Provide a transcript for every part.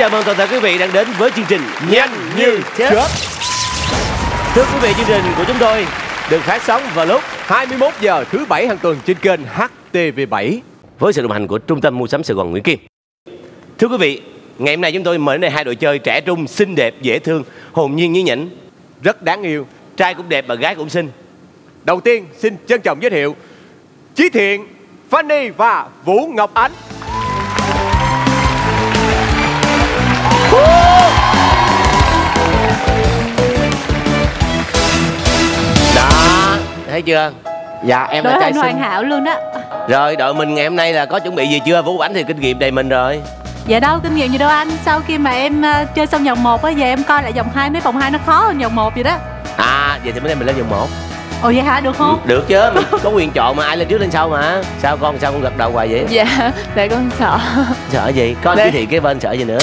chào mừng toàn thể quý vị đang đến với chương trình Nhanh như chớp. Thưa quý vị, chương trình của chúng tôi được phát sóng vào lúc 21 giờ thứ bảy hàng tuần trên kênh HTV7. với sự đồng hành của Trung tâm Mua sắm Sài Gòn Nguyễn Kim. Thưa quý vị, ngày hôm nay chúng tôi mời đến đây hai đội chơi trẻ trung, xinh đẹp, dễ thương, hồn nhiên như nhỉnh. Rất đáng yêu. Trai cũng đẹp và gái cũng xinh. Đầu tiên xin trân trọng giới thiệu Chí Thiện, Fanny và Vũ Ngọc Ánh. Đó, thấy chưa? Dạ em Đội là trai hoàn hảo luôn đó Rồi, đội mình ngày hôm nay là có chuẩn bị gì chưa? Vũ Ánh thì kinh nghiệm đầy mình rồi. Dạ đâu kinh nghiệm gì đâu anh Sau khi mà em ờ, chơi xong vòng 1 á Giờ em coi lại vòng 2 mấy vòng 2 nó khó hơn vòng 1 vậy đó À, vậy thì bữa nay mình lên vòng 1 Ồ vậy hả được không? Được chứ, mình có quyền chọn mà ai lên trước lên sau mà Sao con, sao con gật đầu hoài vậy? Dạ, tại con sợ Sợ gì? Con chỉ thị cái bên sợ gì nữa?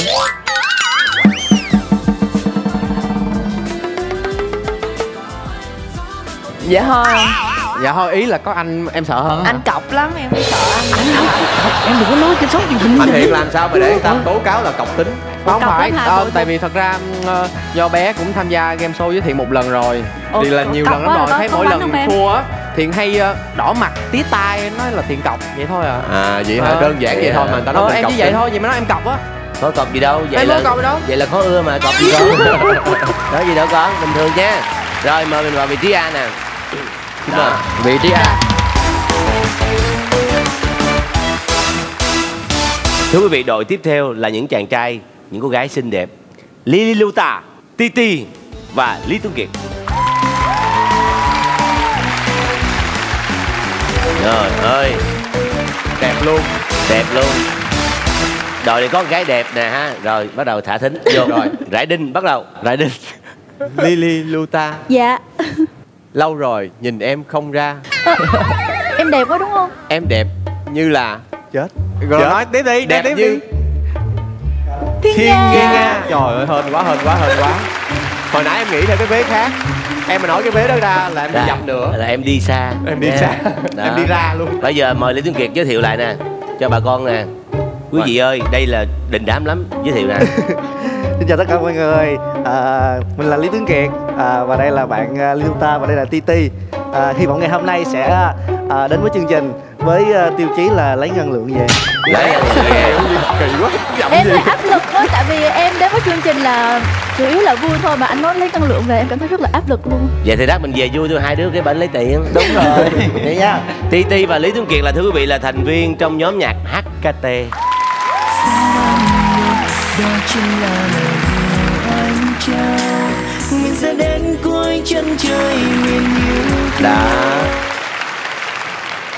Dạ thôi, Dạ thôi ý là có anh em sợ hơn anh cọc lắm, em sợ anh. Em đừng có nói trên sóng truyền hình Anh Thiện làm sao mà để người ta tố cáo là cọc tính. Không Cọc phải, ờ, tại vì thật ra ờ, do bé cũng tham gia game show với Thiện một lần rồi. Ồ, Thì là nhiều lần lắm rồi, thấy mỗi lần thua á Thiện hay ờ, đỏ mặt, tía tai, nói là Thiện cọc, vậy thôi à. À vậy hả? Ờ. Đơn giản vậy Vậy thôi mà người ta Ờ, nói em cọc chỉ vậy thôi, vậy mà nói em cọc á. Có cọc gì đâu, vậy Em là gì đâu. vậy là khó ưa mà cọc gì con đó gì đâu con bình thường nha. Rồi mời mình vào vị trí A nè Xin mời. Vị trí A thưa quý vị đội tiếp theo là những chàng trai những cô gái xinh đẹp. Lily Luta Titi và Lý Tuấn Kiệt. Trời ơi. Đẹp luôn. đẹp luôn. Đội này có con gái đẹp nè ha. Rồi bắt đầu thả thính. Vô. Rồi. rải đinh bắt đầu. Rải đinh. Lily Luta. Dạ Lâu rồi nhìn em không ra. Em đẹp quá đúng không? Em đẹp như là chết. Rồi Chết. nói tiếp đi, Đẹp tiếp như đi Thiên, Thiên Nga. Nga. Trời ơi hên quá hên quá hên quá. Hồi nãy em nghĩ theo cái vế khác. Em mà nói cái vế đó ra là em đi dập nữa. là em đi xa Em đi Nha. xa. Đó. Em đi ra luôn. bây giờ mời lý tuấn kiệt giới thiệu lại nè cho bà con nè quý vị ơi đây là đình đám lắm giới thiệu nè Xin chào tất cả mọi người, à, mình là Lý Tuấn Kiệt. À, và đây là bạn à, Liêu Ta và đây là Titi. À, hy vọng ngày hôm nay sẽ à, đến với chương trình với à, tiêu chí là lấy ngân lượng về. lấy Kỳ quá. Em hơi áp lực thôi Tại vì em đến với chương trình là Chủ yếu là vui thôi Mà anh nói lấy năng lượng về Em cảm thấy rất là áp lực luôn. Vậy thì đáp mình về vui thôi hai đứa cái bánh lấy tiền. Đúng rồi, vậy nha. Titi và Lý Tuấn Kiệt là thưa quý vị là thành viên trong nhóm nhạc HKT đó chính là lời của anh trao. Mình sẽ đến cuối chân trời miền yêu đó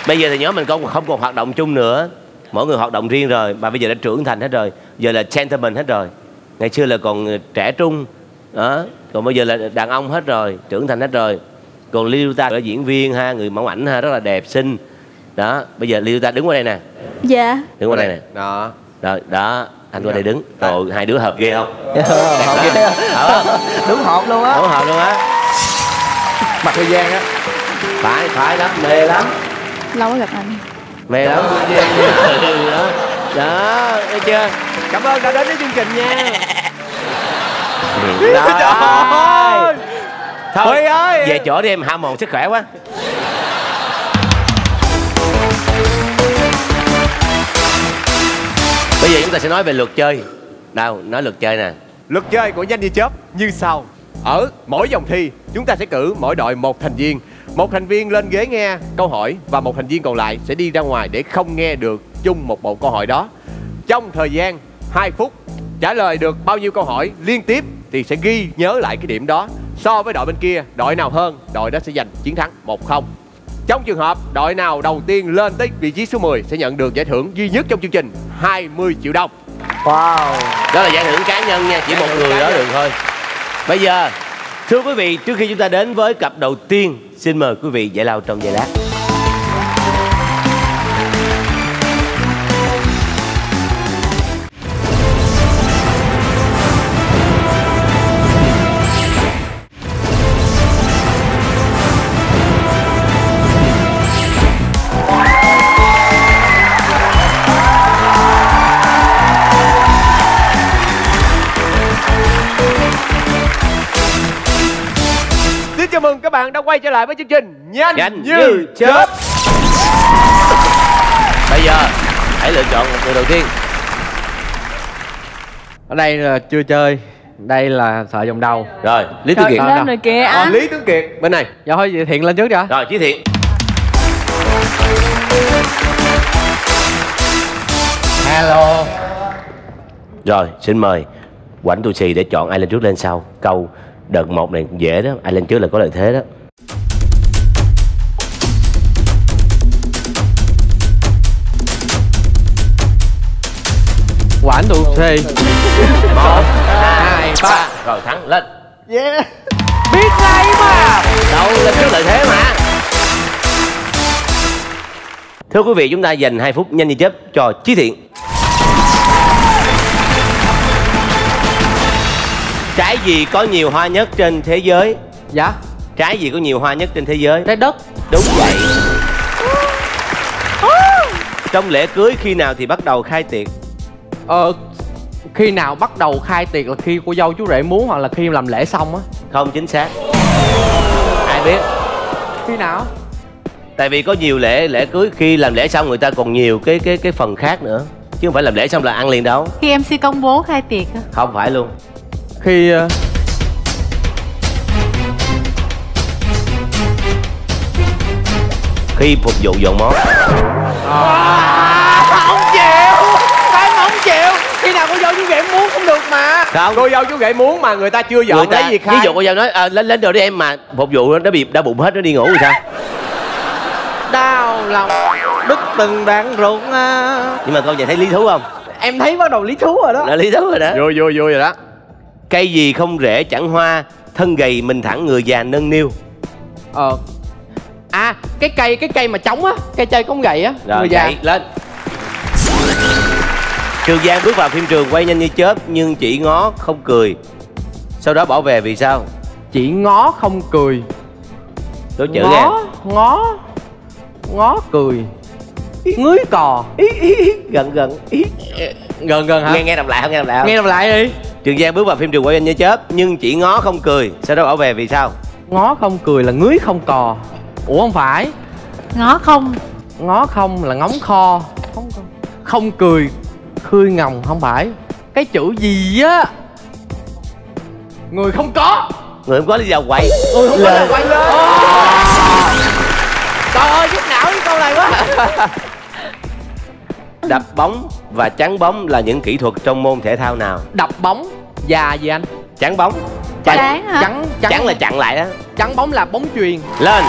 bây giờ thì nhóm mình không không còn hoạt động chung nữa. Mỗi người hoạt động riêng rồi mà bây giờ đã trưởng thành hết rồi. Giờ là gentleman hết rồi. Ngày xưa là còn trẻ trung đó. Còn bây giờ là đàn ông hết rồi trưởng thành hết rồi. Còn Liêu ta là diễn viên ha người mẫu ảnh ha rất là đẹp xinh. Đó bây giờ Liêu ta đứng qua đây nè. Dạ. Đứng qua đây. nè. Đó. rồi đó anh qua đây đứng. Rồi hai đứa hợp ghê không? Hợp ghê. hợp không? Đúng hộp luôn á. đúng hợp luôn á. Mặt thời gian á. phải phải lắm mê lắm. Lâu mới gặp anh. Mê lắm. Ừ, đó đó thấy chưa? Cảm ơn đã đến với chương trình nha. ơi. thôi Huy ơi. về chỗ đi em hao mòn sức khỏe quá bây giờ chúng ta sẽ nói về luật chơi nào nói luật chơi nè Luật chơi của nhanh như chớp như sau. Ở mỗi vòng thi, chúng ta sẽ cử mỗi đội một thành viên. Một thành viên lên ghế nghe câu hỏi và một thành viên còn lại sẽ đi ra ngoài để không nghe được chung một bộ câu hỏi đó. Trong thời gian 2 phút trả lời được bao nhiêu câu hỏi liên tiếp thì sẽ ghi nhớ lại cái điểm đó. So với đội bên kia, đội nào hơn, đội đó sẽ giành chiến thắng 1-0. Trong trường hợp đội nào đầu tiên lên tới vị trí số 10 sẽ nhận được giải thưởng duy nhất trong chương trình 20 triệu đồng. Wow. đó là giải thưởng cá nhân nha chỉ Giải một người đó được thôi bây giờ thưa quý vị trước khi chúng ta đến với cặp đầu tiên xin mời quý vị giải lao trong giây lát chào mừng các bạn đã quay trở lại với chương trình Nhanh, Nhanh như, như chớp. Bây giờ hãy lựa chọn một người đầu tiên. Ở đây là chưa chơi đây là sợ vòng đầu. Rồi lý Trời, kiệt lên rồi kìa à, Lý Tuấn Kiệt bên này. Dạ thôi vậy thiện lên trước đã rồi chí thiện. Hello. Rồi xin mời quảnh tu xì để chọn ai lên trước lên sau. Câu đợt một này dễ đó. Ai lên trước là có lợi thế đó. Quản tụ xì một hai ba. Rồi thắng lên. Yeah. Biết ngay mà. Đâu lên trước lợi thế mà. Thưa quý vị chúng ta dành 2 phút nhanh như chớp cho chí thiện trái gì có nhiều hoa nhất trên thế giới? Dạ. Trái gì có nhiều hoa nhất trên thế giới? Trái đất. Đúng vậy. Trong lễ cưới khi nào thì bắt đầu khai tiệc? Ờ khi nào bắt đầu khai tiệc là khi cô dâu chú rể muốn hoặc là khi làm lễ xong á? Không chính xác. Ai biết? Khi nào? Tại vì có nhiều lễ lễ cưới khi làm lễ xong người ta còn nhiều cái cái cái phần khác nữa. Chứ không phải làm lễ xong là ăn liền đâu. Khi MC công bố khai tiệc á. không phải luôn khi ờ, khi phục vụ dọn món không chịu? Anh không chịu? Khi nào cô dâu chú rể muốn cũng được mà. Không. Cô dâu chú rể muốn mà người ta chưa dọn người ta lấy gì khai ví dụ cô dâu nói à, lên lên rồi đi em mà phục vụ nó bị đã bụng hết nó đi ngủ rồi sao? Đau lòng đứt từng đoạn ruột à. nhưng mà câu này thấy lý thú không? Em thấy bắt đầu lý thú rồi đó. Là lý thú rồi đó. Vui vui vui rồi đó cây gì không rễ chẳng hoa thân gầy mình thẳng người già nâng niu. Ờ. À cái cây cái cây mà trống á cây chơi cống gậy á rồi người già. dậy lên. Trường giang bước vào phim trường quay nhanh như chớp nhưng chỉ ngó không cười. Sau đó bỏ về vì sao? Chỉ ngó không cười. Đối chữ nghe. Ngó ngó ngó cười. Ngưới cò. Gần gần ý. Gần gần hả? Nghe nghe đọc lại không nghe đọc lại không? Nghe đọc lại đi. Trường giang bước vào phim trường quay nhanh như chớp nhưng chỉ ngó không cười sau đó bỏ về vì sao? Ngó không cười là ngưới không cò. Ủa không phải. Ngó không. Ngó không là ngóng kho. Không không cười khươi ngòng không phải. Cái chữ gì á? Người không có. Người không có lý do quậy. Người không có là quay lên trời ơi nhức não cái câu này quá. Đập bóng và chắn bóng là những kỹ thuật trong môn thể thao nào? Đập bóng và gì anh? Chắn bóng. Chán hả? Chắn chắn chắn là chặn lại đó. Chắn bóng là bóng chuyền. Lên.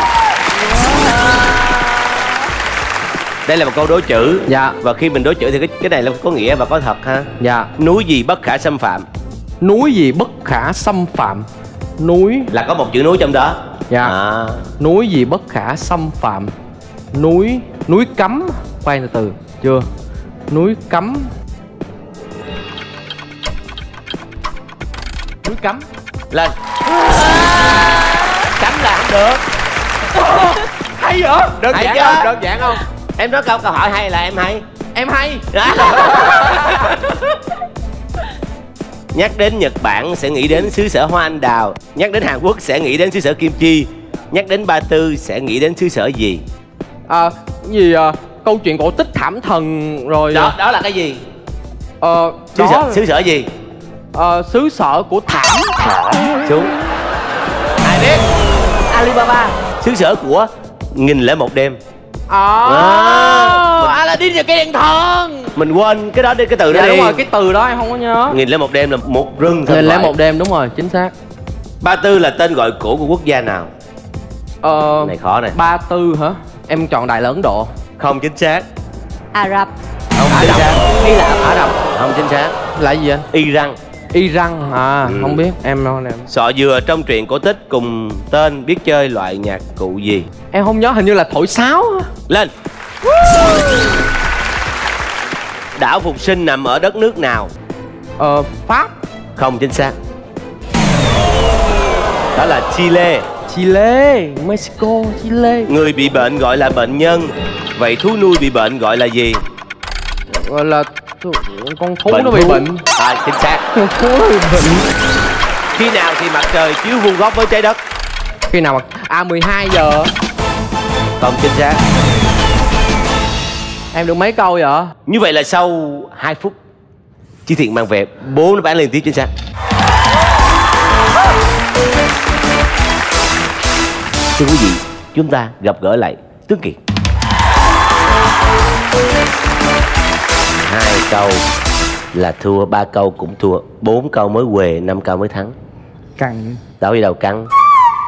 Đây là một câu đố chữ. Dạ. Và khi mình đố chữ thì cái cái này là có nghĩa và có thật ha. Dạ. Núi gì bất khả xâm phạm? Núi gì bất khả xâm phạm? Núi. Là có một chữ núi trong đó. Dạ. à, núi gì bất khả xâm phạm? Núi núi cấm khoan từ từ. Chưa núi cấm. Núi cấm. Lên. Cấm là không được. Hay vậy? Đơn Hay giản chưa? không? Đơn giản không? Em nói câu câu hỏi hay là em hay? Em hay. Nhắc đến nhật bản sẽ nghĩ đến xứ sở hoa anh đào. Nhắc đến hàn quốc sẽ nghĩ đến xứ sở kim chi. Nhắc đến ba tư sẽ nghĩ đến xứ sở gì? À, gì à, câu chuyện cổ tích thảm thần rồi đó đó là cái gì? Ờ, xứ đó. sở xứ sở gì? Ờ, xứ sở của thảm. Xuống. Ai biết? Alibaba. Xứ sở của nghìn lẻ một đêm. À, À. Aladdin và cây đèn thần. Mình quên cái đó đi cái từ đó dạ đi. đúng rồi cái từ đó em không có nhớ. Nghìn lẻ một đêm là một rừng lẽ thoại. một đêm đúng rồi chính xác. Ba tư là tên gọi cũ của quốc gia nào? Ờ, này khó này. Ba tư hả? Em chọn đại là ấn độ không chính xác. Ả Rập. Không chính xác. Hay là ả rập. Không chính xác. Là gì anh iran. Iran à Ừ. không biết em đâu em sọ dừa trong truyện cổ tích cùng tên biết chơi loại nhạc cụ gì? Em không nhớ hình như là thổi sáo á. lên. Đảo phục sinh nằm ở đất nước nào? Ờ pháp. Không chính xác. Đó là chile chile mexico chile người bị bệnh gọi là bệnh nhân. Vậy thú nuôi bị bệnh gọi là gì? Gọi là con thú Bệnh nó bị thú. bệnh. À chính xác. Con thú bị bệnh. Khi nào thì mặt trời chiếu vuông góc với trái đất? Khi nào mà à 12 giờ. Không chính xác. Em được mấy câu vậy? Như vậy là sau 2 phút Chi Thiện mang về. Bốn đáp án liên tiếp chính xác Thưa quý vị Chúng ta gặp gỡ lại Tướng Kiệt. Hai câu là thua ba câu cũng thua bốn câu mới quề năm câu mới thắng. Căng. Đâu đi đầu căng?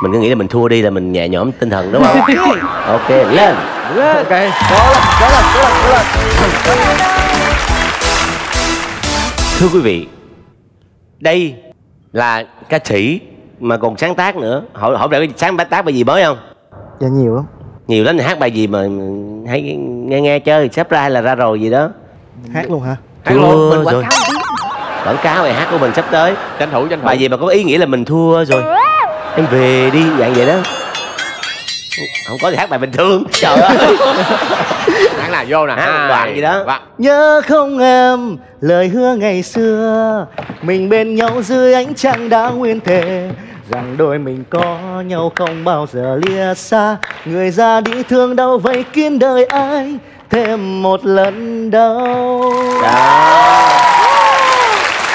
Mình cứ nghĩ là mình thua đi là mình nhẹ nhõm tinh thần đúng không? Ok lên. Ok cố lên cố lên cố lên cố lên. Thưa quý vị đây là ca sĩ mà còn sáng tác nữa. Hỏi hỏi về sáng tác bài gì mới không? Dạ nhiều lắm. Nhiều lắm hát bài gì mà hãy nghe nghe chơi sắp ra hay là ra rồi gì đó. Hát luôn hả? Hát luôn. Mình rồi. quảng cáo quảng cáo bài hát của mình sắp tới. Tranh thủ tranh thủ. Bài gì mà có ý nghĩa là mình thua rồi. Em về đi dạng vậy đó không có thì hát bài bình thường. Trời ơi. Hát là vô nè. Hát đoạn gì đó. ba. Nhớ không em lời hứa ngày xưa Mình bên nhau dưới ánh trăng đã nguyên thề Rằng đôi mình có nhau không bao giờ lìa xa. Người ra đi thương đau vậy kín đời ai Thêm một lần đâu đó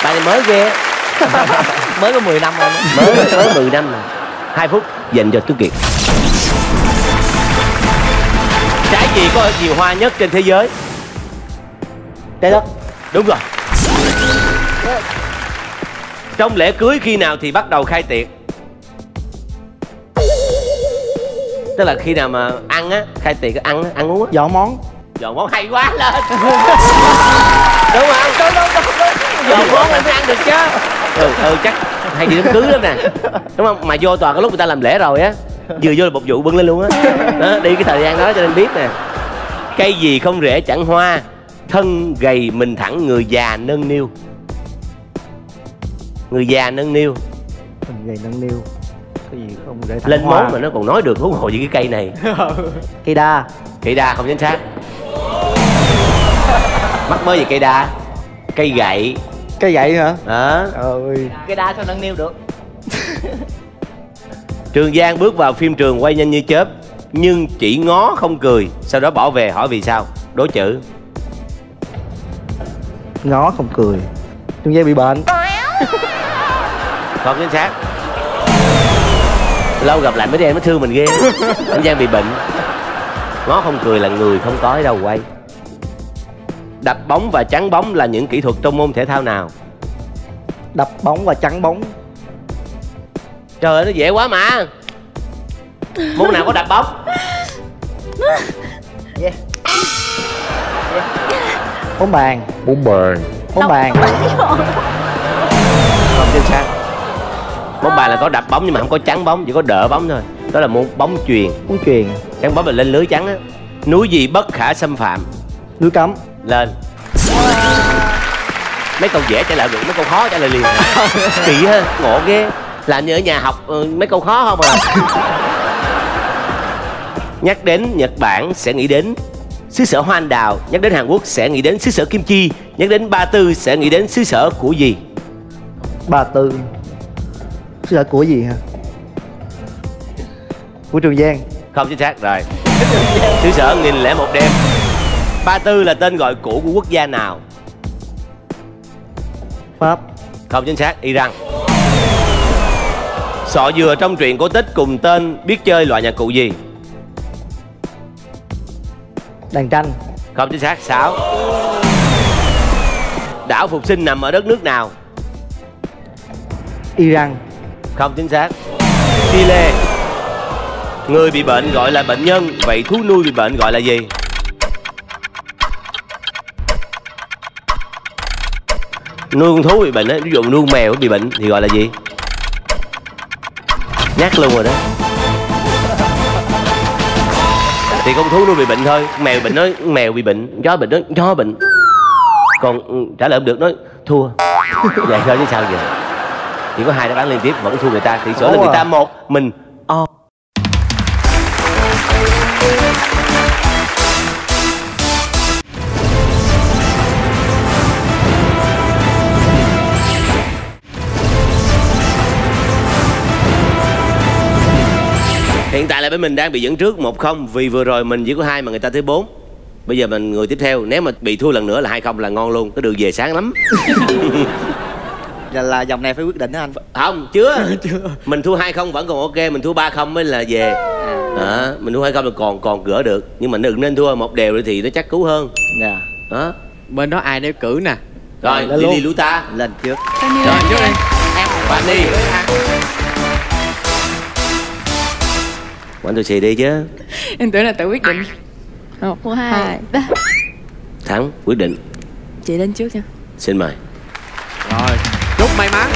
bài này mới ghê. Mới có 10 năm rồi. Mới mới 10 năm rồi hai phút dành cho Tuấn Kiệt trái gì có nhiều hoa nhất trên thế giới? Trái đất đúng rồi. Trong lễ cưới khi nào thì bắt đầu khai tiệc? Tức là khi nào mà ăn á khai tiệc ăn ăn uống á. Dọn món. Dọn món hay quá lên. Đúng không đúng đúng đúng, đúng. dọn món em mới ăn được chứ. Ừ ừ chắc hay gì đám cưới lắm nè. Đúng không? Mà vô toàn cái lúc người ta làm lễ rồi á vừa vô là một vụ bưng lên luôn á. Đó đi cái thời gian đó cho nên biết nè. Cây gì không rễ chẳng hoa thân gầy mình thẳng người già nâng niu. Người già nâng niu. Mình gầy nâng niu Cái gì không để thẳng lên hoa. món mà nó còn nói được huống hồ gì cái cây này. Cây đa. Cây đa không chính xác. Mắc mới gì cây đa. Cây gậy. Cây gậy hả? Đó. Ơi. Cái đa sao nâng niu được trường giang bước vào phim trường quay nhanh như chớp nhưng chỉ ngó không cười sau đó bỏ về hỏi vì sao. Đố chữ. Ngó không cười. Trung Giang bị bệnh. Không chính xác. Lâu gặp lại mấy đứa em nó thương mình ghê. Anh giang bị bệnh. Ngó không cười là người không có ở đâu quay. Đập bóng và chắn bóng là những kỹ thuật trong môn thể thao nào? Đập bóng và chắn bóng trời ơi nó dễ quá mà. Môn nào có đập bóng? Bóng bàn. Bún bờ Bóng bàn. không chính xác. Bóng bàn là có đập bóng nhưng mà không có chắn bóng chỉ có đỡ bóng thôi. Đó là môn bóng chuyền. Bóng chuyền. Chắn bóng là lên lưới chắn á. Núi gì bất khả xâm phạm? Núi cấm. Lên. Mấy câu dễ trả lời được mấy câu khó trả lời liền. Kỳ ha ngộ ghê làm như ở nhà học ừ, mấy câu khó không à? Nhắc đến nhật bản sẽ nghĩ đến xứ sở hoa anh đào nhắc đến hàn quốc sẽ nghĩ đến xứ sở kim chi nhắc đến ba tư sẽ nghĩ đến xứ sở của gì? Ba Tư. Xứ sở của gì hả? Của Trường Giang. Không chính xác rồi. Xứ sở nghìn lẻ một đêm. Ba tư là tên gọi cũ của quốc gia nào? Pháp. Không chính xác iran sọ dừa trong truyện cổ tích cùng tên biết chơi loại nhạc cụ gì? Đàn tranh. Không chính xác sáu. Đảo phục sinh nằm ở đất nước nào? Iran. Không chính xác. Chile. Người bị bệnh gọi là bệnh nhân vậy thú nuôi bị bệnh gọi là gì? Nuôi con thú bị bệnh á ví dụ nuôi con mèo bị bệnh thì gọi là gì nhắc luôn rồi đó. Thì con thú nuôi bị bệnh thôi. Mèo bệnh nói mèo bị bệnh chó bệnh nói chó bệnh. Còn ừ, trả lời không được nói thua. Vậy thôi chứ sao giờ. Chỉ có hai đáp án liên tiếp vẫn thua người ta. Thì số là người ta một mình o hiện tại là bên mình đang bị dẫn trước một không vì vừa rồi mình chỉ có hai mà người ta tới bốn. Bây giờ mình người tiếp theo nếu mà bị thua lần nữa là hai không là ngon luôn cái đường về sáng lắm. Là, là dòng này phải quyết định đó anh? Không chưa. Mình thua hai không vẫn còn ok mình thua ba không mới là về. Đó, mình thua hai không là còn còn gỡ được. Nhưng mà đừng nên thua một đều thì nó chắc cứu hơn. Dạ. Đó bên đó ai để cử nè? Rồi lên Lily luôn. Luta Lên trước. Rồi trước đi. bạn đi quán tôi xì đi chứ. Em tưởng là tự quyết định. Một hai. ba. Thắng quyết định. Chị lên trước nha. Xin mời. Rồi. Chúc may mắn.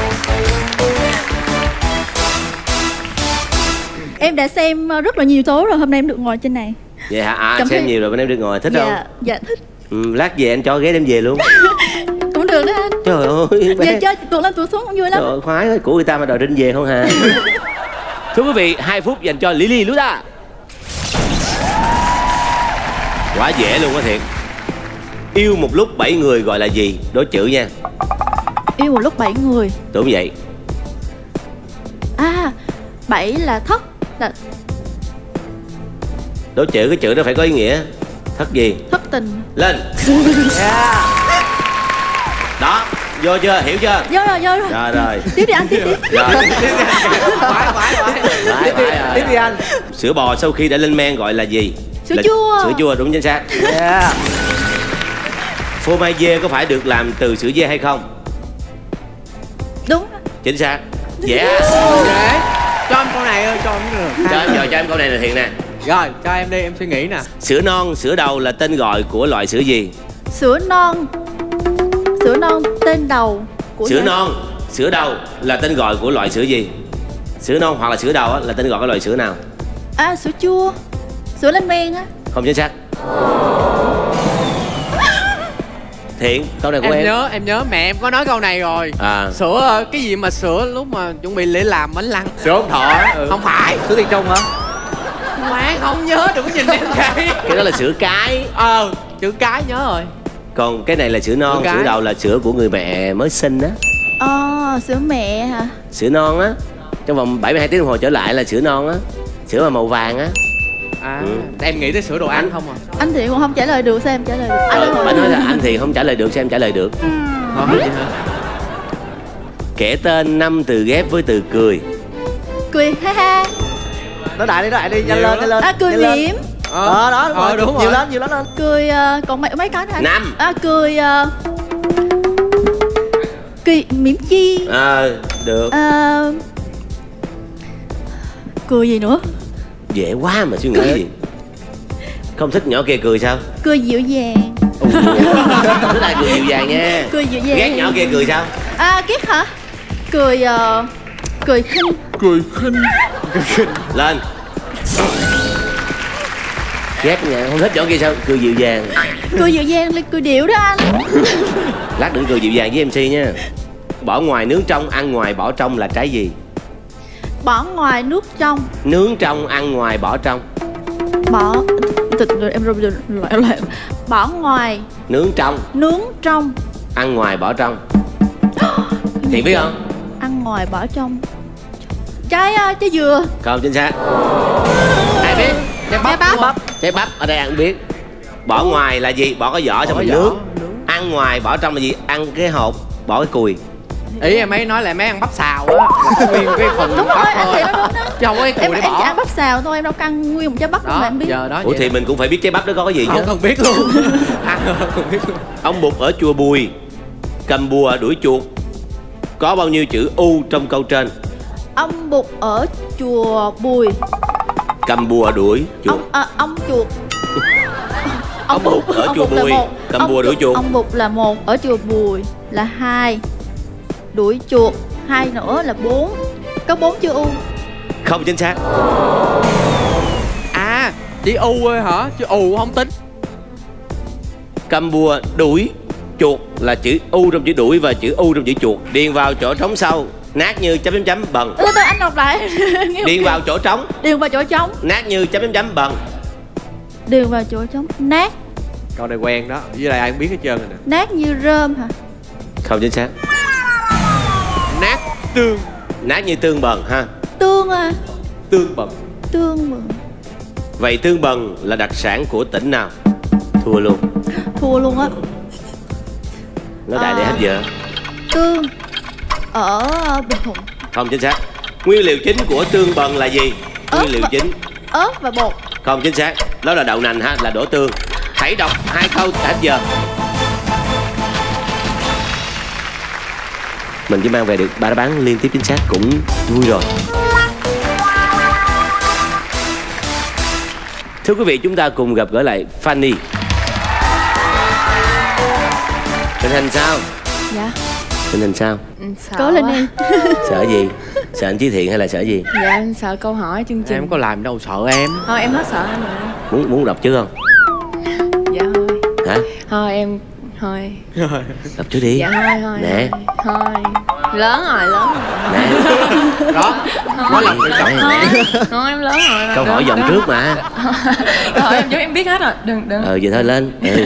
Em đã xem ờ, rất là nhiều số rồi, hôm nay em được ngồi trên này. Vậy hả? À Cảm xem thấy- nhiều rồi bên em được ngồi. Thích Dạ, không? dạ thích. Ừ, lát về anh cho ghế đem về luôn. Cũng được đó anh. Trời ơi bé. Giờ chơi tuột lên tuột xuống cũng vui lắm. Trời ơi khoái của người ta mà đòi đinh về không hả thưa quý vị hai phút dành cho Lily Luta quá dễ luôn á thiệt. Yêu một lúc bảy người gọi là gì? Đố chữ nha. Yêu một lúc bảy người. Đúng vậy. À, bảy là thất là đố chữ cái chữ đó phải có ý nghĩa. Thất gì? Thất tình. Lên. Đó vô chưa? Hiểu chưa? Vô rồi, vô rồi. Rồi rồi. Tiếp đi anh, tiếp đi rồi Phải phải phải Phải, phải rồi. Tiếp đi anh. Sữa bò sau khi đã lên men gọi là gì? Sữa Là- chua. sữa chua đúng chính xác. Yeah. Phô mai dê có phải được làm từ sữa dê hay không? Đúng. Chính xác. Dạ dễ cho em câu này ơi cho em được. Cho em giờ cho em câu này là thiện nè. Rồi cho em đi em suy nghĩ nè. Sữa non sữa đầu là tên gọi của loại sữa gì? Sữa non Sữa non tên đầu của sữa nó. non sữa đầu là tên gọi của loại sữa gì? Sữa non hoặc là sữa đầu á, là tên gọi của loại sữa nào? À, sữa chua. Sữa lên men á. Không chính xác. Thiện câu này của em em, nhớ em nhớ mẹ em có nói câu này rồi. À. Sữa cái gì mà sữa lúc mà chuẩn bị để làm bánh lăng? Sữa ông thọ ừ. không phải. Sữa tiền trung hả? Má không nhớ đừng có nhìn em vậy. Cái đó là sữa cái. Ờ chữ cái nhớ rồi còn cái này là sữa non Sữa đầu là sữa của người mẹ mới sinh á. Ờ, sữa mẹ hả? Sữa non á. Trong vòng 72 tiếng đồng hồ trở lại là sữa non á. Sữa mà màu vàng á. À. Ừ. em nghĩ tới sữa đồ ăn không à? Anh thì cũng không trả lời được sao em trả lời được? Anh ơi, bà nói là anh thì không trả lời được sao em trả lời được? Ờ, vậy hả? kể tên năm từ ghép với từ cười. Cười ha ha. Nói đại đi, nói đại đi, nhanh lên, nhanh lên À, cười lên. mỉm Ờ, đó, đúng Ờ, rồi. đúng Nhiều rồi. lên, nhiều lên lên Cười ờ, còn mấy mấy cái nữa anh năm. À, cười ờ, Cười mỉm chi. Ờ được. Ờ, Cười gì nữa? Dễ quá mà suy nghĩ gì. Không thích nhỏ kia cười sao? Cười dịu dàng. Thích ai cười dịu dàng nha. Cười dịu dàng. Ghét nhỏ kia cười sao? À, ghét hả? Cười ờ, Cười khinh. Lên ghét nha không thích nhỏ kia sao? Cười dịu dàng. Cười dịu dàng là cười điệu đó anh. Lát đừng cười dịu dàng với mc nha. Bỏ ngoài nướng trong ăn ngoài bỏ trong là trái gì? Bỏ ngoài nước trong. Nướng trong ăn ngoài bỏ trong. Bỏ Từ từ em rồi lại lại. Bỏ ngoài. Nướng trong. Nướng trong. Ăn ngoài bỏ trong. Thiện biết không? Ăn ngoài bỏ trong. Trái ờ, trái dừa. Không chính xác. Ai biết? Trái bắp, bắp. Không? trái bắp ở đây ăn biết. Bỏ ngoài là gì? Bỏ cái vỏ xong Bỏ mình nướng. ăn ngoài bỏ trong là gì? Ăn cái hộp bỏ cái cùi. Ý em ấy nói là mấy ăn bắp xào á. Là nguyên cái phần Đúng bắp rồi, anh thôi. đúng đó chứ không có cái Em, cùi để em chỉ bỏ. ăn bắp xào thôi, em đâu có ăn nguyên một trái bắp đâu mà đó em biết. giờ đó ủa thì đó. mình cũng phải biết trái bắp đó có cái gì không chứ. cần biết luôn. Ăn không biết luôn. Ông bụt ở chùa bùi cầm bùa đuổi chuột. Có bao nhiêu chữ u trong câu trên? Ông bụt ở chùa Bùi cầm bùa đuổi chuột. Ông, à, ông chuột. Ông Bụt ở ông chùa Bụt Bùi, Ông bùa đuổi chuột. Ông bụt là một, ở chùa Bùi là hai. Đuổi chuột, hai nữa là bốn. Có bốn chữ U. Không chính xác. À chỉ u thôi hả? Chứ ù không tính. Cầm bùa đuổi chuột là chữ u trong chữ đuổi và chữ u trong chữ chuột. Điền vào chỗ trống sau nát như chấm chấm chấm bần. Từ từ anh đọc lại. Ok. vào chỗ trống. Điền vào chỗ trống. Nát như chấm chấm chấm bần. Điền vào chỗ trống. Nát, Câu này quen đó. Với lại ai cũng biết hết trơn rồi nè. Nát như rơm hả? Không chính xác. Nát tương. Nát như tương bần ha. Tương à? Tương bần. Tương bần. Vậy tương bần là đặc sản của tỉnh nào? Thua luôn. Thua luôn á. Nói đại để À. hết giờ. Tương Ở ờ, Bình Thuận Không chính xác. Nguyên liệu chính của tương bần là gì? Ớt Nguyên liệu và- chính. Ớt và bột. Không chính xác. Đó là đậu nành ha Là đổ tương. Hãy đọc hai câu hết giờ. Mình chỉ mang về được ba đáp án liên tiếp chính xác cũng vui rồi. Thưa quý vị chúng ta cùng gặp gỡ lại Fanny. Tình hình sao? Dạ Tình hình sao? ừ, sợ Cố lên quá. em. Sợ gì? Sợ anh Chí Thiện hay là sợ gì? Dạ em sợ câu hỏi chương trình. Em có làm đâu sợ em. Thôi em hết sợ anh rồi. Muốn muốn đọc chứ không? Dạ thôi. Hả? Thôi em Thôi. Đọc trước đi. Dạ thôi thôi. Nè. Thôi. Lớn rồi lớn rồi. Nè. Đó. Có lần nè. Thôi em lớn rồi Câu hỏi vòng trước mà. Thôi em, em biết hết rồi. Đừng đừng. Ờ vậy thôi lên. Ừ.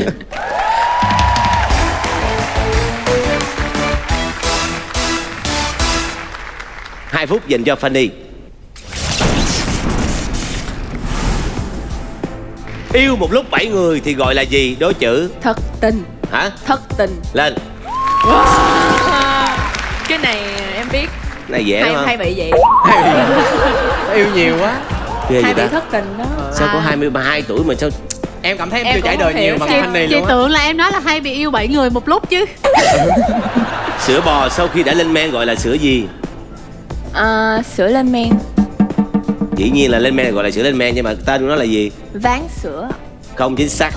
Hai phút dành cho Fanny Yêu một lúc bảy người thì gọi là gì? Đố chữ Thật tình Hả? Thật tình Lên Cái này em biết Này dễ hay, không? hay bị vậy Yêu nhiều quá Ghê Hay bị ta? thất tình đó Sao có À. 22 tuổi mà sao Em cảm thấy em, Em chưa trải đời nhiều bằng sao. Fanny Chị luôn á tưởng là em nói là hay bị yêu bảy người một lúc chứ Sữa bò sau khi đã lên men gọi là sữa gì? À, Sữa lên men Dĩ nhiên là lên men gọi là sữa lên men Nhưng mà tên của nó là gì? Ván sữa Không chính xác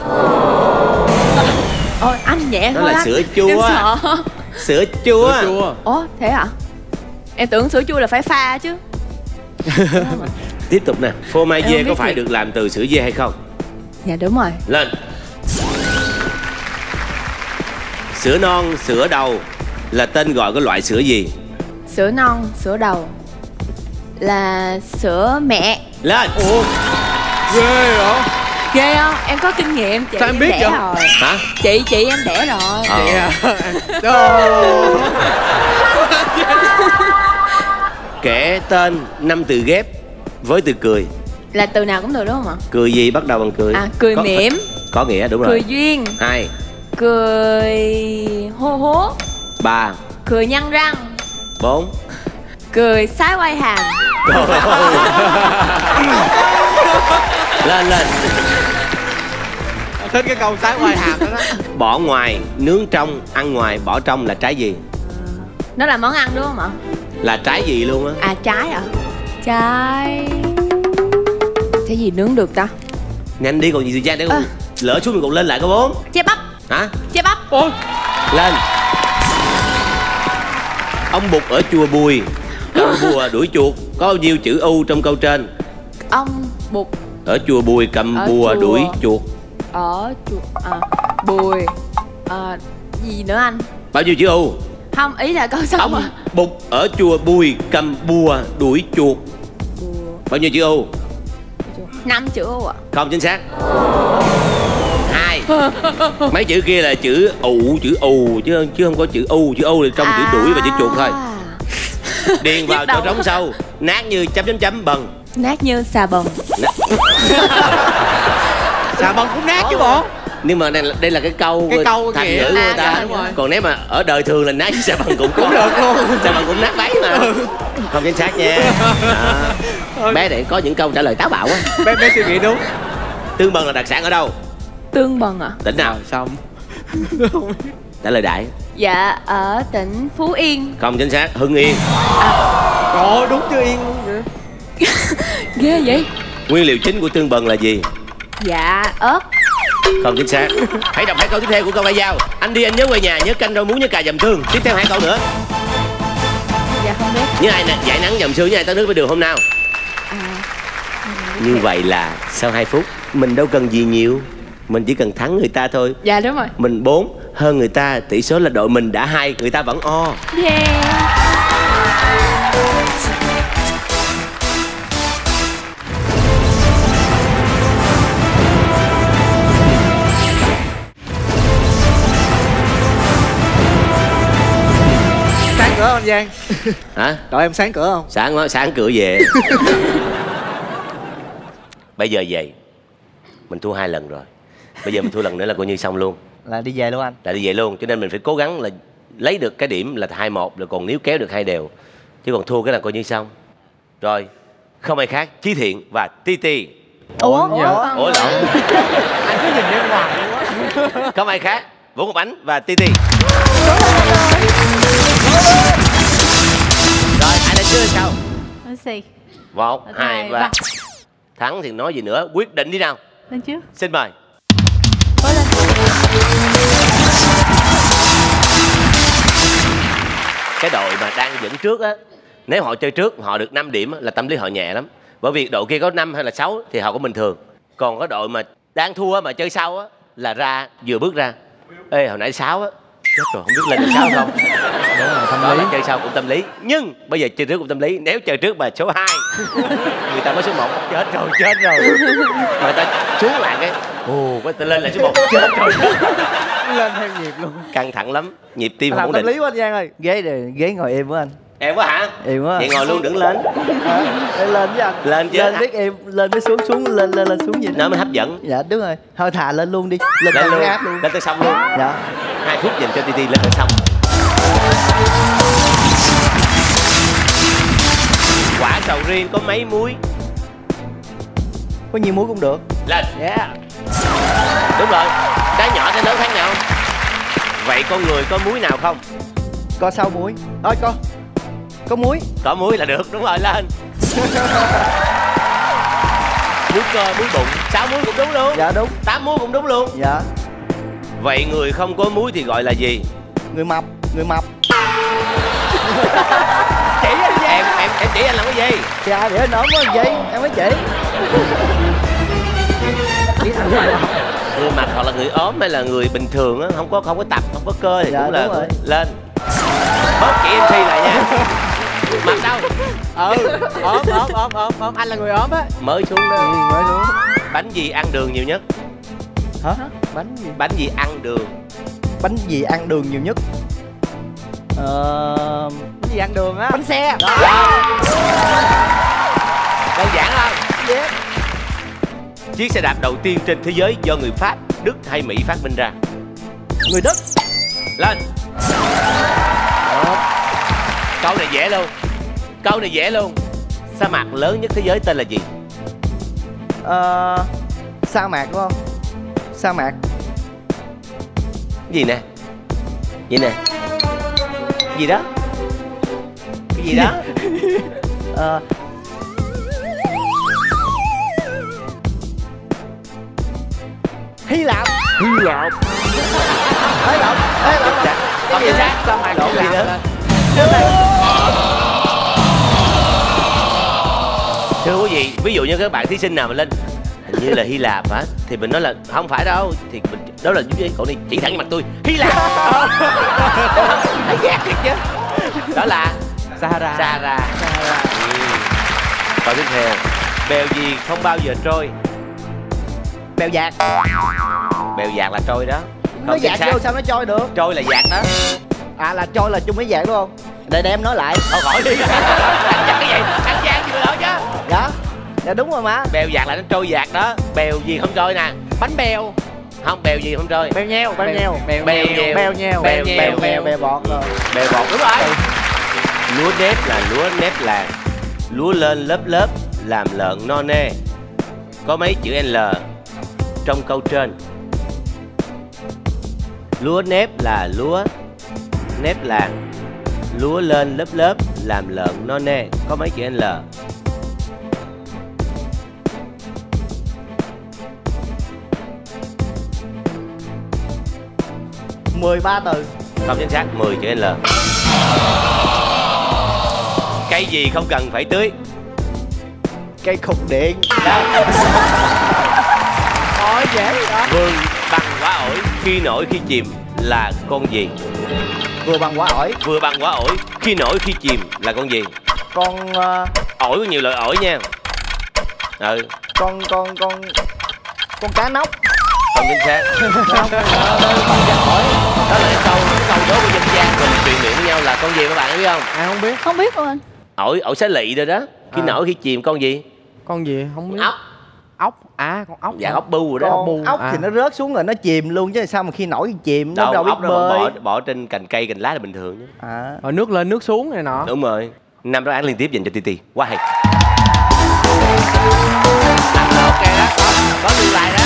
Ôi anh nhẹ Nó thôi là anh. sữa chua. Sữa chua, Sữa chua Ủa thế hả Em tưởng sữa chua là phải pha chứ Tiếp tục nè Phô mai Em dê có phải gì. được làm từ sữa dê hay không? Dạ đúng rồi Lên Sữa non, sữa đầu Là tên gọi của loại sữa gì? Sữa non, sữa đầu. Là sữa mẹ. Lên. Ghê hả Ghê không? Em có kinh nghiệm chị Sao em biết đẻ vậy? rồi. Hả? Chị, chị em đẻ rồi. Ờ. Vậy à. Kể tên năm từ ghép với từ cười. Là từ nào cũng được đúng không ạ? Cười gì? Bắt đầu bằng cười? À, cười Có- mỉm. Có nghĩa đúng Cười rồi duyên. Hai. Cười hô hố. Ba. Cười nhăn răng Bốn Cười sái quay hàm Lên lên Thích cái câu sái quai hàm đó đó Bỏ ngoài, nướng trong, ăn ngoài Bỏ trong là trái gì? Nó là món ăn đúng không ạ? Là trái gì luôn á À trái à? Trái Trái gì nướng được ta? Nhanh đi còn gì thời gian để À. Lỡ xuống mình còn lên lại có bốn Trái bắp Hả? Trái bắp Ôi Lên Ông Bụt ở chùa Bùi. Cầm bùa đuổi chuột Có bao nhiêu chữ U trong câu trên? Ông bụt. Ở chùa Bùi cầm Ở bùa chùa. đuổi chuột. Ở chuột à, bùi à, gì nữa anh? Bao nhiêu chữ U? Không ý là câu sau Ông mà Bụt ở chùa Bùi cầm bùa đuổi chuột. Bùa, Bao nhiêu chữ U? Năm chữ ô ạ. Không chính xác Mấy chữ kia là chữ ụ, chữ ù Chứ chứ không có chữ U Chữ U là trong chữ đuổi và chữ chuột thôi. Điền vào đầu. trống sâu. Nát như chấm chấm chấm bần. Nát như xà bần Xà bần cũng nát chứ bộ. Nhưng mà đây là, đây là cái câu Cái câu thành ngữ của À, người ta. còn nếu mà ở đời thường là nát xe bằng cũng Cũng được luôn. xe bằng cũng nát váy mà. Không chính xác nha. Đó. bé để có những câu trả lời táo bạo quá. Bé bé suy nghĩ đúng. Tương bần là đặc sản ở đâu tương bần ạ tỉnh nào xong trả lời đại. Dạ ở tỉnh phú yên. Không chính xác hưng yên. Trời đúng chưa yên luôn vậy? Ghê vậy? Nguyên liệu chính của tương bần là gì? Dạ ớt. Không chính xác. Hãy đọc hai câu tiếp theo của câu ca dao anh đi anh nhớ về nhà nhớ canh rau muống nhớ cà dầm tương tiếp theo hai câu nữa. Dạ không biết. Nhớ ai nè dạy nắng dầm sương nhớ ai tới nước với đường hôm nào? À. Như vậy là sau 2 phút mình đâu cần gì nhiều mình chỉ cần thắng người ta thôi. Dạ đúng rồi. Mình 4 hơn người ta tỷ số là đội mình đã hai người ta vẫn o. Yeah sáng cửa không anh Giang? Hả? Đội em sáng cửa không? Sáng quá sáng cửa về. Bây giờ vậy mình thua hai lần rồi bây giờ mình thua lần nữa là coi như xong luôn. Là đi về luôn anh. Là đi về luôn cho nên mình phải cố gắng là lấy được cái điểm là hai một rồi còn nếu kéo được hai đều. Chứ còn thua cái là coi như xong. Rồi không ai khác chí thiện và ti ti. Ủa? Ủa, ủa? Ủa? Lộn. Anh cứ nhìn bên ngoài luôn á. Không ai khác vũ ngọc ánh và ti ti. Rồi ai đã chưa sao? See. một hai ba. thắng thì nói gì nữa? Quyết định đi nào. Lên trước. xin mời cái đội mà đang dẫn trước á, nếu họ chơi trước, họ được 5 điểm là tâm lý họ nhẹ lắm. Bởi vì đội kia có 5 hay là 6 thì họ cũng bình thường. Còn có đội mà đang thua mà chơi sau á, là ra, vừa bước ra. Ê, hồi nãy 6 á chết rồi không biết lên được 6 không? Đúng rồi, tâm đó lý. chơi sau cũng tâm lý. Nhưng bây giờ chơi trước cũng tâm lý nếu chơi trước mà số 2 người ta có số 1 chết rồi chết rồi. Mà người ta xuống lại cái ồ ta lên là số 1 chết rồi. Lên theo nhịp luôn. Căng thẳng lắm nhịp tim không ổn tâm định. lý quá anh Giang ơi. Ghế này, ghế ngồi im quá anh. Em quá hả? Im quá. Vậy ngồi luôn đừng lên. À, lên lên với anh. Lên chứ. lên biết em lên mới xuống xuống lên lên lên xuống gì nó mới hấp dẫn. Dạ đúng rồi. Thôi thà lên luôn đi. Lên lên lên luôn. áp luôn. Lên tới xong luôn. Dạ hai phút dành cho TT lên tới xong quả sầu riêng có mấy muối? Có nhiều muối cũng được. Lên. Yeah. Đúng rồi. Trái nhỏ trái lớn khác nhau. Vậy con người có muối nào không? Có sáu muối. Ơi có. Có muối. Có muối là được đúng rồi lên. Muối cơ muối bụng. Sáu muối cũng đúng luôn. Dạ đúng. Tám muối cũng đúng luôn. Dạ vậy người không có muối thì gọi là gì? Người mập người mập. Chỉ anh em em em chỉ anh làm cái gì? Dạ để anh ốm quá chị em mới chỉ. Người mập hoặc là người ốm hay là người bình thường á không có không có tập không có cơ thì Dạ, cũng là lên. Bớt chị mc lại nha. Mập đâu? Ừ ốm ốm ốm ốm ốm. Anh là người ốm á. Mới xuống ừ, đó mới xuống. Bánh gì ăn đường nhiều nhất? Hả bánh gì? Bánh gì ăn đường? Bánh gì ăn đường nhiều nhất? Ờ cái gì ăn đường á? Bánh xe. Đơn giản không yeah. chiếc xe đạp đầu tiên trên thế giới do người pháp đức hay mỹ phát minh ra. Người đức. Lên. Câu này dễ luôn. Câu này dễ luôn. Sa mạc lớn nhất thế giới tên là gì? Ờ sa mạc đúng không? Sa mạc gì nè? Gì nè. Gì đó? Cái gì đó? Ờ. Hy lạp. Hy lạp. Hy lạp. Hy lạp. Không chính xác sa mạc Lộn hy gì nữa? thưa quý vị ví dụ như các bạn thí sinh nào mà lên hình như là hy lạp hả? Thì mình nói là không phải đâu thì mình đó là giống như cậu này chỉ thẳng mặt tôi hy lạp. Ghét thiệt chứ. Đó là Sahara Sahara Ừ. câu tiếp theo. Bèo gì không bao giờ trôi? Bèo dạt. Bèo dạt là trôi đó. Nó Không dạt vô sao nó trôi được? Trôi là dạt đó. À là trôi là chung với dạt đúng không? Để để em nói lại. Thôi khỏi đi. Ăn dạt cái gì? Ăn dạt gì? Mà nói chứ dạ dạ đúng rồi má. Bèo dạt là nó trôi dạt đó. Bèo gì không trôi nè. Bánh bèo. Không bèo gì không trôi. Bèo nheo bèo nheo. bèo Bèo nheo. Bèo nheo. Bèo bèo nheo. bèo bèo bọt rồi. Bèo bọt đúng rồi. Lúa nếp là lúa nếp làng lúa lên lớp lớp làm lợn no nê. Có mấy chữ l trong câu trên. Lúa nếp là lúa nếp làng lúa lên lớp lớp làm lợn no nê. Có mấy chữ l 13 từ. Không chính xác 10 chữ l. Cây gì không cần phải tưới? Cây khùng điện. Thôi dễ rồi đó. Vườn bằng quả ổi khi nổi khi chìm là con gì? Vừa bằng quả ổi. Vừa bằng quả ổi khi nổi khi chìm là con gì? Con ờ, ổi có nhiều loại ổi nha. Ừ. con con con con cá nóc không chính xác không đó là cái câu cái câu đố của dân gian mình truyền miệng với nhau là con gì các bạn biết không? Ai không biết? Không biết luôn anh. Ổi ổi xá lị rồi đó. Khi À. nổi khi chìm con gì? Con gì không biết. Ốc. Ốc. À con ốc Dạ ốc bu rồi đó. Con bu. ốc À. thì nó rớt xuống rồi nó chìm luôn chứ sao mà khi nổi thì chìm nó đâu đâu biết ốc đó bỏ, bơi. bỏ trên cành cây cành lá là bình thường chứ. À. Rồi nước lên nước xuống này nọ. Đúng rồi. Năm đáp án liên tiếp dành cho Titi. Quá hay. Ok đó có, có lưu lại đó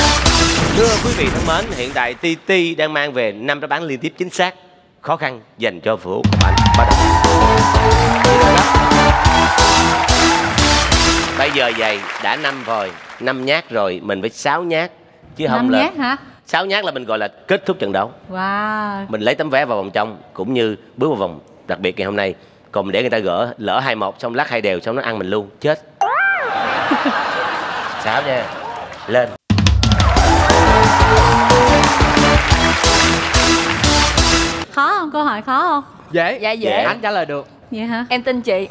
thưa quý vị thân mến hiện tại Titi đang mang về năm đáp án liên tiếp chính xác. Khó khăn dành cho Vũ Ánh bắt đầu. Bây giờ vậy đã năm rồi năm nhát rồi mình phải sáu nhát. Chứ không năm là nhát hả? sáu nhát là mình gọi là kết thúc trận đấu. Wow. Mình lấy tấm vé vào vòng trong cũng như bước vào vòng đặc biệt ngày hôm nay. Còn mình để người ta gỡ lỡ hai một xong lắc hai đều xong nó ăn mình luôn. Chết. Sáu nha. Lên khó không? Câu hỏi khó không? Dễ. Dạ, dễ. anh trả lời được. Vậy hả? Em tin chị.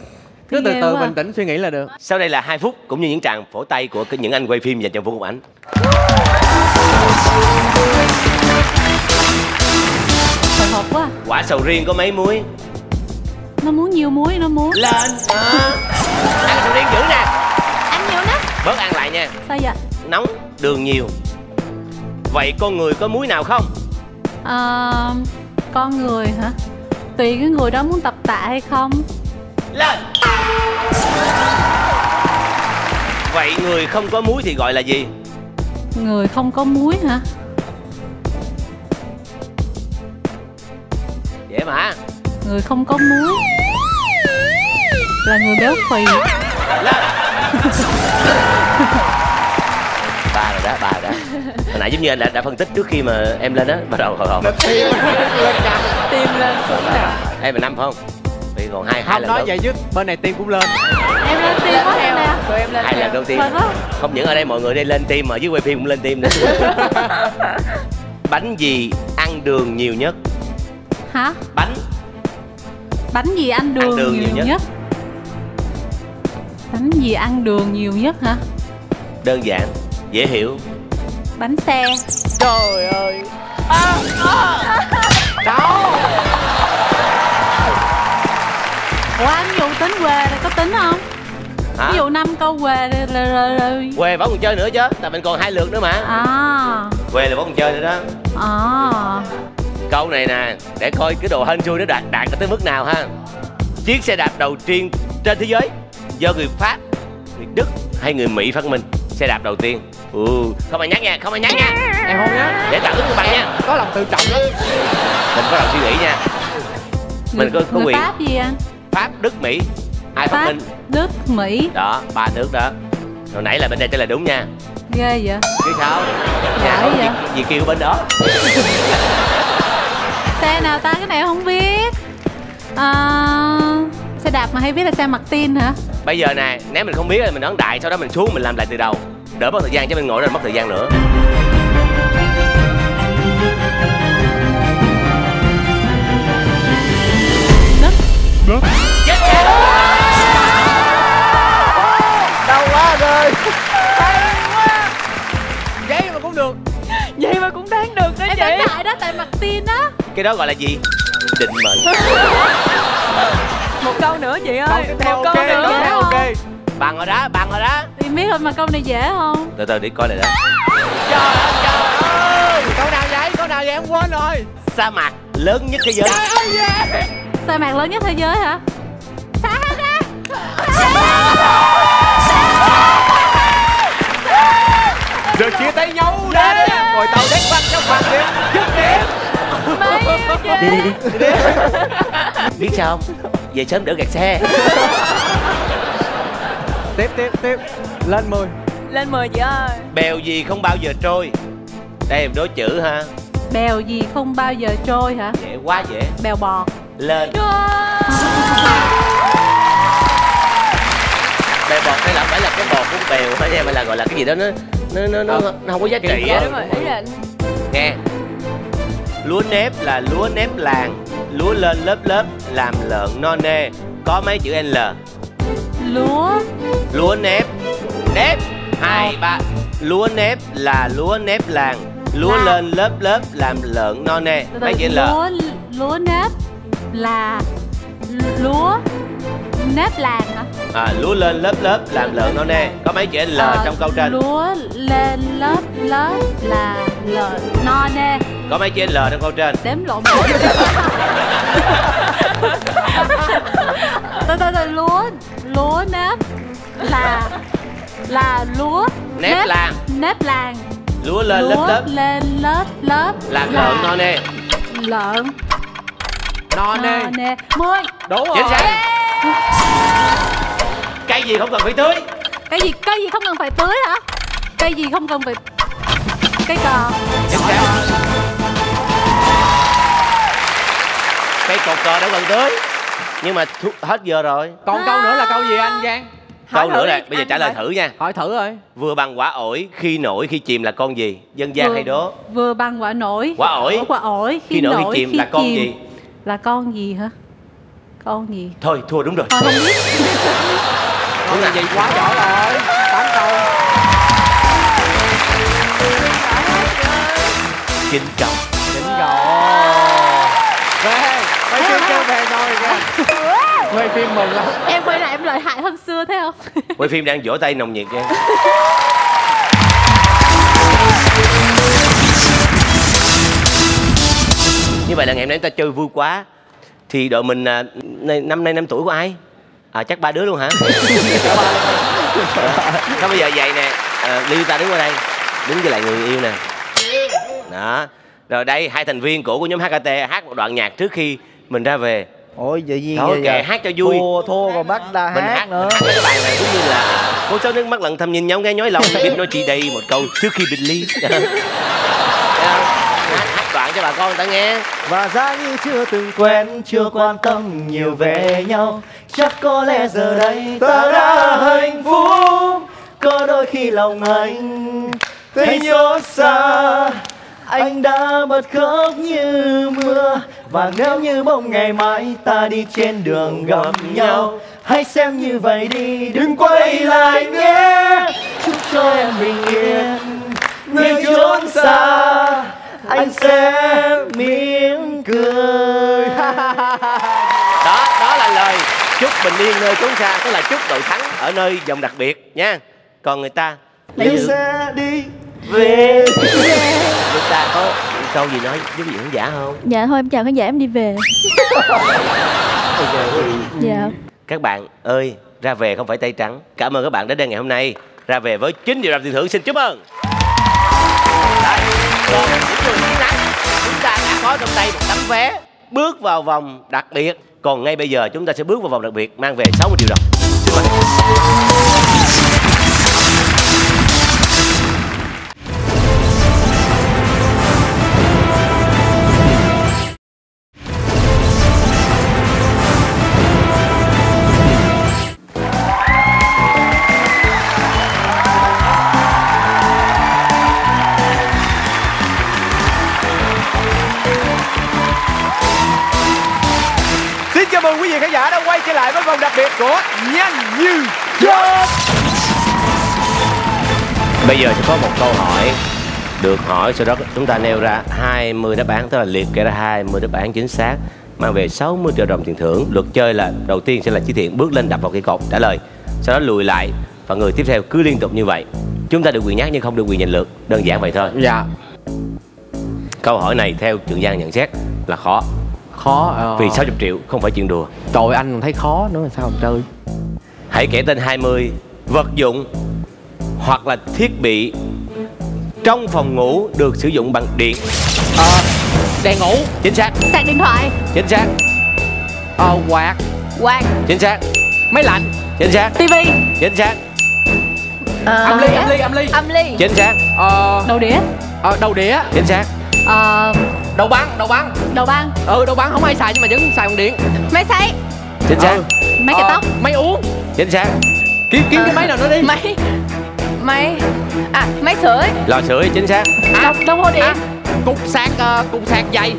Cứ từ từ bình tĩnh suy nghĩ là được. Sau đây là hai phút cũng như những tràng phổ tay của những anh quay phim dành cho vũ ngọc ánh hồi hộp quá. Quả sầu riêng có mấy muối? Nó muốn nhiều muối nó muốn. Lên. Đó. ăn sầu riêng dữ nè. Ăn nhiều lắm. Bớt ăn lại nha. Sao vậy? Nóng đường nhiều. Vậy con người có muối nào không? Ờ, con người hả? Tùy cái người đó muốn tập tạ hay không. Lên! Vậy người không có muối thì gọi là gì? Người không có muối hả? Dễ mà. Người không có muối. Là người béo phì. Lên ba rồi đó ba rồi đó. Hồi nãy giống như anh đã, đã phân tích trước khi mà em lên đó bắt đầu hồi hộp tim lên căng Tim lên xuống nè. Em là năm phải không? Vì còn hai hai không lần nói đầu. vậy chứ. Bên này tim cũng lên. Em lên tim quá em nè. Tụi em lên hai theo lần đầu tiên. Không những ở đây mọi người đây lên tim mà ở dưới quay phim cũng lên tim nữa. Bánh gì ăn đường nhiều nhất? Hả? Bánh. Bánh gì ăn đường, đường nhiều, nhiều nhất. nhất. bánh gì ăn đường nhiều nhất hả? Đơn giản dễ hiểu. Bánh xe. Trời ơi. Ủa anh dụ tính quê này có tính không? Hả? Ví dụ năm câu quê quê vẫn còn chơi nữa chứ tại mình còn hai lượt nữa mà. À. Quê là vẫn còn chơi nữa đó. À. Câu này nè để coi cái đồ hên xui nó đạt đạt tới mức nào ha. Chiếc xe đạp đầu tiên trên thế giới do người pháp người đức hay người mỹ phát minh. Xe đạp đầu tiên ừ. Không ai nhắc nha không ai nhắc nha. Em không nhá để tạo ứng bằng nha. Có lòng tự trọng lắm. Mình có lòng suy nghĩ nha. Mình có- có quyền. pháp gì anh pháp đức mỹ. Ai phát pháp minh? Đức mỹ. Đó ba nước đó. Hồi nãy là bên đây trả lời đúng nha. Ghê vậy. Chứ sao? Nhà Giỏi có vậy. gì, gì kêu bên đó. Xe nào ta? Cái này không biết. À, xe đạp mà hay biết là xe Martin hả? Bây giờ nè nếu mình không biết thì mình ấn đại sau đó mình xuống mình làm lại từ đầu đỡ mất thời gian cho mình ngồi đó mất thời gian nữa. Đất. Chết chết đau quá rồi. Giấy mà cũng được. Vậy mà cũng đáng được đó em chị. đánh đại đó tại Martin đó. Cái đó gọi là gì? Định mệnh. Một câu nữa chị câu ơi tiếp theo Một ok câu câu nữa theo ok bằng rồi đó bằng rồi đó. Thì biết thôi mà câu này dễ không? Từ từ để coi lại đó trời ơi trời ơi. Câu nào vậy? Câu nào vậy? Em quên rồi. Sa mạc lớn nhất thế giới. Trời ơi yeah. sa mạc lớn nhất thế giới hả? Sahara rồi chia tay nhau ra đi. Ngồi tàu đét quanh trong mặt đi dứt điểm. Đi đi đi, đi. biết sao không? Về sớm đỡ gạt xe tiếp tiếp tiếp. Lên 10 Lên 10 chị ơi. Bèo gì không bao giờ trôi? Đây em đố chữ ha. Bèo gì không bao giờ trôi hả? Dễ quá dễ. Bèo bọt. Lên. Bèo bọt đây là phải là cái bọt của bèo phải nha phải là gọi là cái gì đó nó nó nó nó, nó không có giá trị á. đúng rồi Ý là nghe. Lúa nếp là lúa nếp làng. Lúa lên lớp lớp làm lợn no nê. Có mấy chữ l lúa. Lúa nếp. Nếp. Hai ba. Lúa nếp là lúa nếp làng. Lúa Là. lên lớp lớp làm lợn no nê từ, mấy chữ l lúa lúa nếp là lúa nếp làng hả? À, lúa lên lớp lớp làm lợn no nê có mấy chữ l Ờ, trong câu trên? lúa lên lớp lớp là lợn no nê có mấy chữ l trong câu trên? Đếm lộn từ từ từ lúa lúa nếp là là lúa Nếp làng. nếp làng. Lúa lên lúa lớp. lớp lên lớp lớp. Là lợn no nê lợn. No no nê nê mười đúng rồi. Chính xác cây gì không cần phải tưới? Cái gì cây gì không cần phải tưới hả? Cây gì không cần phải cây chính xác cây cột cờ đâu cần tưới nhưng mà hết giờ rồi. Còn câu nữa là câu gì anh giang? Câu nữa này bây giờ trả lời thử nha. Hỏi thử rồi vừa bằng quả ổi khi nổi khi chìm là con gì? Dân gian hay đố? vừa bằng quả nổi. Quả ổi. quả ổi. Khi nổi khi chìm là con chìm. gì? Là con gì hả? Con gì? Thôi thua đúng rồi. Thôi không biết câu là gì quá giỏi rồi. Tám câu. Kinh trọng quay phim kêu về rồi kìa. Quay phim mừng lắm. Em quay lại em lợi hại hơn xưa thấy không? Quay phim đang vỗ tay nồng nhiệt nha như vậy là ngày hôm nay chúng ta chơi vui quá. Thì đội mình à, này- năm nay năm tuổi của ai? À chắc ba đứa luôn hả? Thôi bây giờ vậy nè. À, ta đứng qua đây đứng với lại người yêu nè. Đó. Rồi đây hai thành viên cũ của nhóm HKT hát một đoạn nhạc trước khi mình ra về. Ôi tự nhiên Thôi kệ, giờ hát cho vui. thua thua còn bắt ta mình hát, hát nữa. cái bài này cũng như là cô cháu nước mắt lặng thầm nhìn nhau nghe nhói lòng. Biết nói chị đây một câu trước khi biệt ly. Hát, hát đoạn cho bà con người ta nghe. Và giá như chưa từng quen chưa quan tâm nhiều về nhau. Chắc có lẽ giờ đây ta đã hạnh phúc. Có đôi khi lòng anh thấy xót xa. Anh đã bật khóc như mưa và nếu như bỗng ngày mai ta đi trên đường gặp nhau hãy xem như vậy đi đừng quay lại nhé. Chúc cho em bình yên nơi chốn xa anh sẽ mỉm cười. Đó đó là lời chúc bình yên nơi chốn xa tức là chúc đội thắng ở nơi vòng đặc biệt nha. Còn người ta anh sẽ đi về. Người ta có câu gì nói với vị khán giả không? Dạ thôi em chào khán giả em đi về. Dạ. các bạn ơi ra về không phải tay trắng. Cảm ơn các bạn đã đến ngày hôm nay. Ra về với 9 triệu đồng tiền thưởng. Xin chúc mừng. Đây, còn những người chiến thắng chúng ta đã có trong tay một tấm vé bước vào vòng đặc biệt. Còn ngay bây giờ chúng ta sẽ bước vào vòng đặc biệt mang về 60 triệu đồng. Xin mời xin chào mừng quý vị khán giả đã quay trở lại với vòng đặc biệt của nhanh như chớp. Bây giờ sẽ có một câu hỏi được hỏi sau đó chúng ta nêu ra 20 đáp án tức là liệt kê ra 20 đáp án chính xác mang về 60 triệu đồng tiền thưởng. Luật chơi là đầu tiên sẽ là chi thiện bước lên đập vào cây cột trả lời. Sau đó lùi lại và người tiếp theo cứ liên tục như vậy. Chúng ta được quyền nhắc nhưng không được quyền giành lượt đơn giản vậy thôi. Dạ. Câu hỏi này theo trường giang nhận xét là khó khó ờ. vì 60 triệu không phải chuyện đùa. Trời anh còn thấy khó nữa sao mà chơi? Hãy kể tên 20 vật dụng hoặc là thiết bị trong phòng ngủ được sử dụng bằng điện. Ờ đèn ngủ. Chính xác. Sạc điện thoại. Chính xác. Ờ quạt. Quạt. Chính xác. Máy lạnh. Chính xác. Tivi chính xác. Ờ, âm ly âm ly âm ly. Âm ly. Chính xác. Ờ. Đầu đĩa. Ờ, đầu đĩa. Chính xác ờ, đầu băng đầu băng đầu băng ừ đầu băng không ai xài nhưng mà vẫn xài bằng điện. Máy sấy chính xác. Ừ. máy cạo Ờ, tóc. máy uống. Chính xác. Kiếm kiếm cái máy nào nữa đi. máy máy à máy sưởi. Lò sưởi chính xác. Đồng, đồng hồ điện. à, cục sạc ờ, cục sạc giày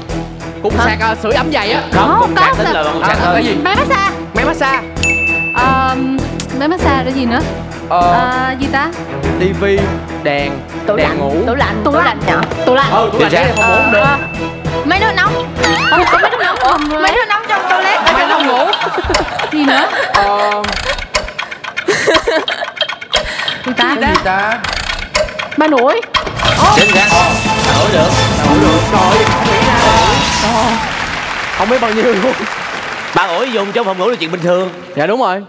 cục Hả? sạc ờ, sưởi ấm giày á. Không Có, cũng có, xác tính là À, xác à, gì? Máy massage. Máy massage. Ờ, máy massage là gì nữa ờ, ờ, gì ta? Tivi đèn tủ đèn lạnh. ngủ. Tủ lạnh Tủ tủ lạnh. nhỏ tủ lạnh. Ừ tủ lạnh phòng ngủ cũng được. Ờ, máy nước nóng. Không có máy nước nóng không máy nước nóng trong toilet. Ở máy trong nóng ngủ. Nữa? Ờ, Người ta? Cái gì ta? Ba nuổi chính xác bạn ủi được. Ủa được. Rồi Không biết bao nhiêu luôn. Bạn ủi dùng trong phòng ngủ là chuyện bình thường. Dạ đúng rồi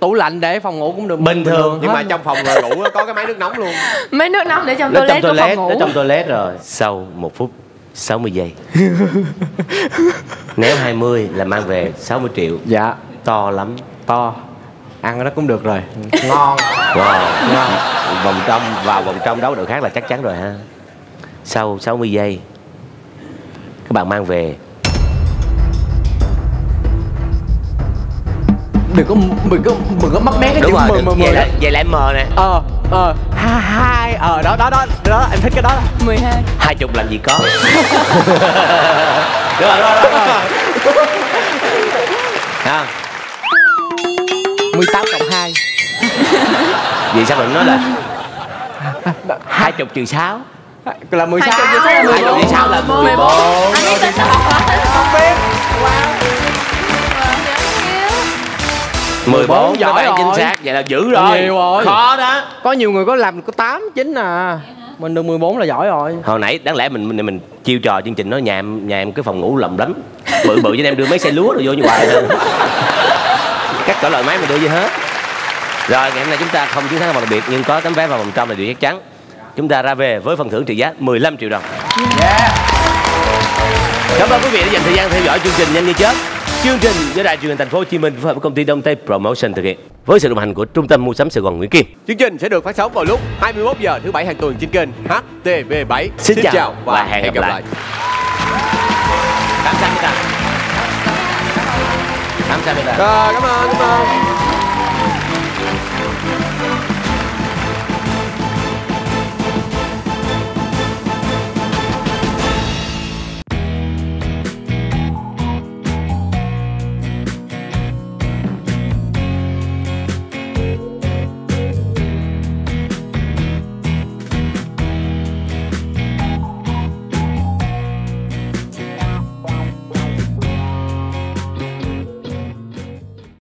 Tủ lạnh để phòng ngủ cũng được. Bình thường. Nhưng mà trong phòng ngủ có cái máy nước nóng luôn. Mấy nước nóng để trong nó trong toilet phòng toilet ngủ. nó trong toilet rồi. Sau một phút 60 giây. Nếu 20 là mang về 60 triệu. Dạ. To lắm. To. Ăn nó cũng được rồi. Ngon. Wow. Vòng trong vào vòng trong đấu đội khác là chắc chắn rồi ha. Sau 60 giây các bạn mang về đừng có đừng có đừng có mất mé cái Đúng chữ rồi, mờ mờ vậy lại là vậy là mờ nè. Ờ ờ ha hai ờ đó đó đó đó em thích cái đó. 12 hai. Hai chục làm gì có. Đúng rồi, đúng rồi, ha, mười À. cộng hai, Vậy sao mình nói là 20 trừ sáu Là 16 Hai- trừ sáu là mười bốn. 14 giỏi giỏi bạn chính rồi. xác vậy là dữ rồi. Nhiều rồi. khó đó. Có nhiều người có làm có 8, 9 à. Mình được 14 là giỏi rồi. Hồi nãy đáng lẽ mình mình, mình chiêu trò chương trình nói nhà em nhà em cái phòng ngủ lầm lắm. Bự bự cho em đưa mấy xe lúa rồi vô như hoài lên các cỡ loại máy mình đưa vô hết. Rồi ngày hôm nay chúng ta không chiến thắng vòng đặc biệt nhưng có tấm vé vào vòng trong là điều chắc chắn. Chúng ta ra về với phần thưởng trị giá 15 triệu đồng. Cảm ơn quý vị đã dành thời gian theo dõi chương trình nhanh như chớp chương trình do đài truyền hình thành phố Hồ Chí Minh phối hợp với công ty Đông Tây Promotion thực hiện với sự đồng hành của trung tâm mua sắm Sài Gòn Nguyễn Kim. Chương trình sẽ được phát sóng vào lúc 21 giờ thứ bảy hàng tuần trên kênh HTV7 Xin chào và hẹn gặp lại. cảm ơn chúng ta cảm ơn cảm ơn, cảm ơn